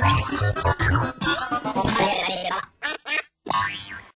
Thank you.